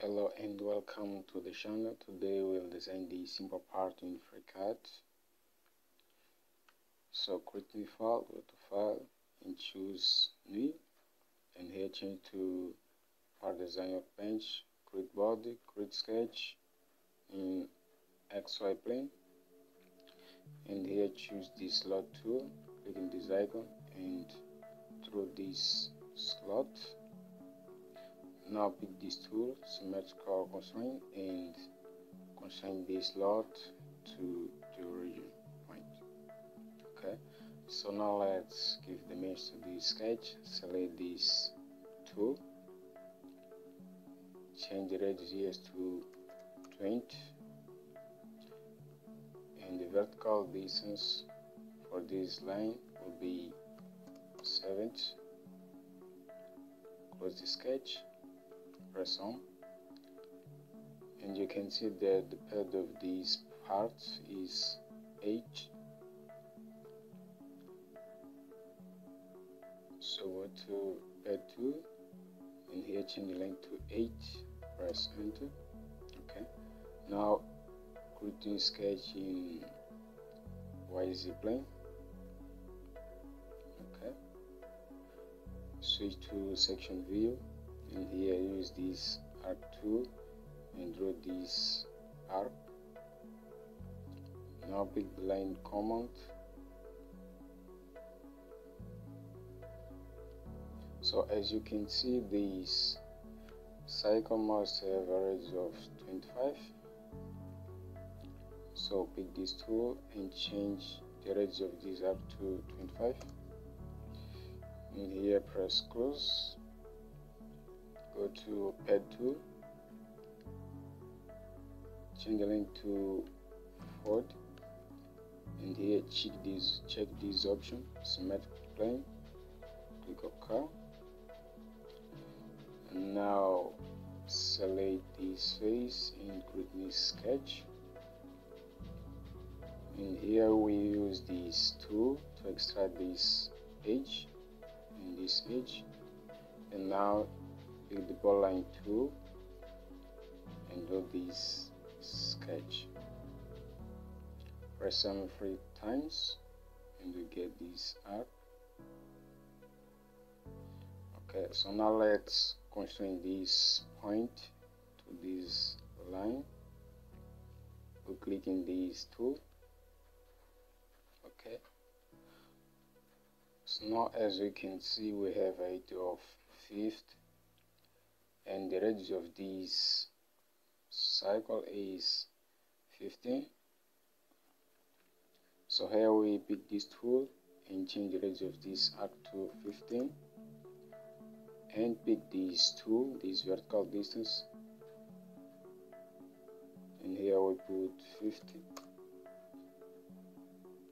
hello and welcome to the channel. Today we'll design the simple part in FreeCAD so create new file go to file and choose new and here change to part design of bench create body create sketch in xy plane. And here choose the slot tool clicking this icon and through this slot now pick this tool symmetrical constraint and constrain this slot to the origin point okay so now let's give the mesh to this sketch select this tool change the radius to 20 and the vertical distance for this line will be 70 close the sketch press on and you can see that the pad of this part is 8 so go to pad 2 and here change the length to 8 press enter. Okay. Now create sketch in YZ plane. Okay. Switch to section view and here use this arc tool and draw this arc. Now pick the line command. So as you can see this cycle must have a radius of 25 so pick this tool and change the radius of this arc to 25 and here press close go to pad 2 change the length to 40 and here check this check this option. Symmetric plane. Click ok and now select this face create new sketch. And here we use this tool to extract this edge. And this edge. And now pick the polyline tool and do this sketch. Press them three times and you get this arc. Okay so now let's constrain this point to this line. We click in this tool. Okay. So now as we can see we have a of fifth and the radius of this cycle is 15 so here we pick this tool and change the radius of this arc to 15 and pick this tool this vertical distance. And here we put 50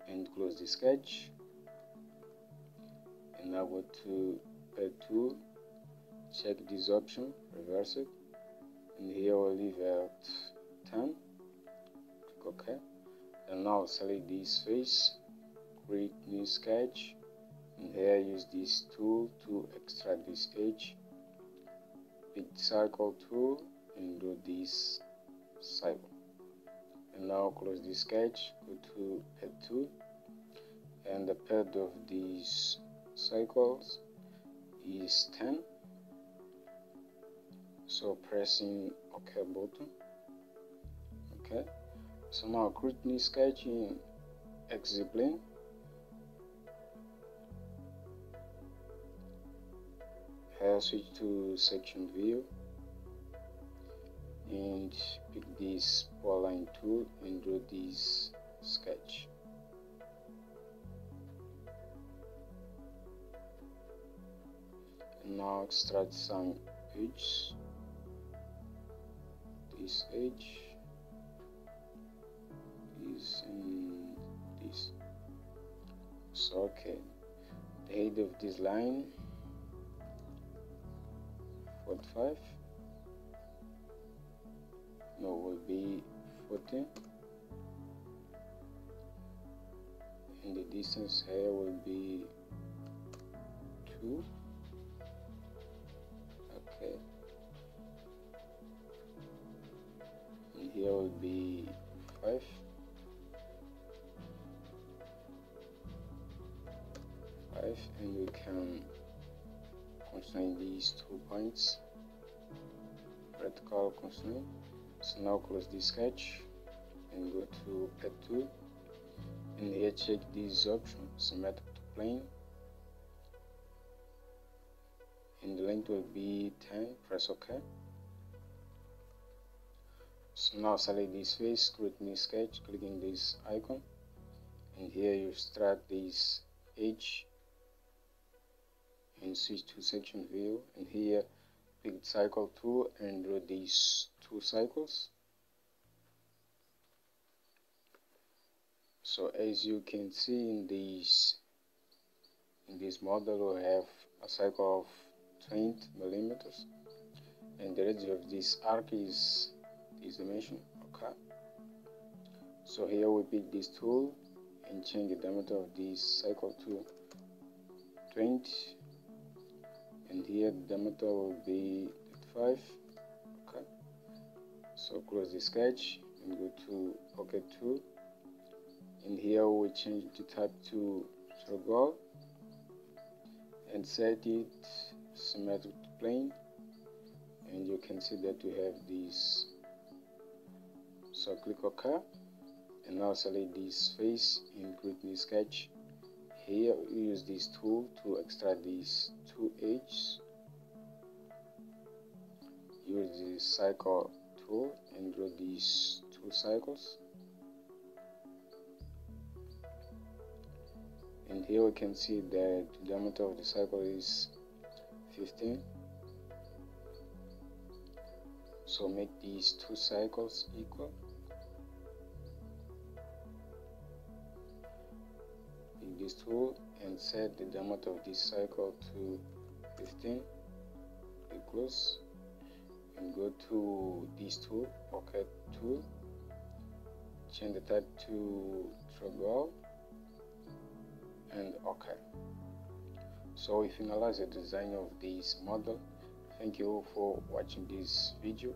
and close the sketch. And now go to pad tool check this option reverse it and here we'll leave at 10 click ok. And now select this face create new sketch and here use this tool to extract this edge. Pick cycle tool and do this cycle. And now close this sketch go to pad 2 and the pad of these cycles is 10 so pressing ok button. Okay so now create new sketch in xzplane here switch to section view. And pick this polyline tool and draw this sketch. And now extract some edges this edge is in this. So okay the head of this line 45 no will be 14 and the distance here will be 2 constrain these two points vertical constraint so now close this sketch. And go to pad tool and here check this option symmetric to plane. And the length will be 10 press ok. So now select this face create new sketch clicking this icon. And here you extract this edge and switch to section view and here pick cycle tool and draw these two cycles. So as you can see in this in this model we have a cycle of 20 millimeters and the radius of this arc is this dimension okay? So here we pick this tool and change the diameter of this cycle to 20 and here the diameter will be 5 okay. So close the sketch and go to pocket 2 and here we change the type to through all and set it symmetric plane. And you can see that we have this so click ok and now select this face in create new sketch here we use this tool to extract these two edges. Use the cycle tool and draw these two cycles. And here we can see that the diameter of the cycle is 15 so make these two cycles equal this tool and set the diameter of this cycle to 15 Close and go to this tool pocket tool change the type to through all and ok. So we finalize the design of this model. Thank you for watching this video